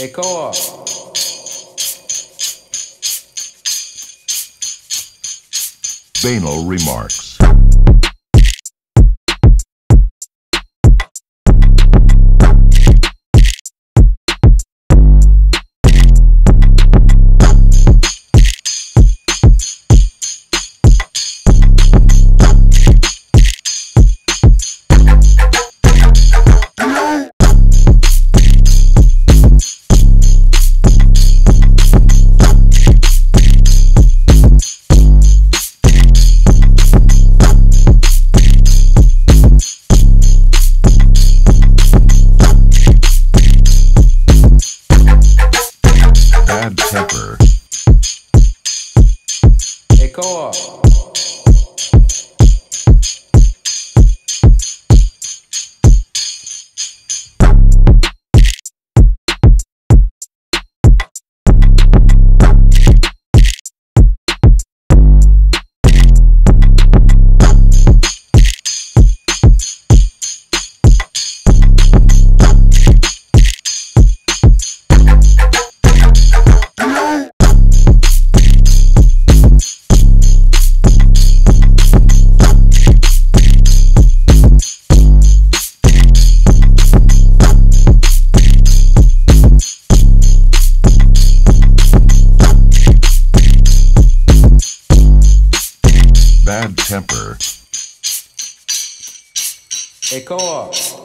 Echo off. Banal remarks. Hardcore Bad temper. Echo off.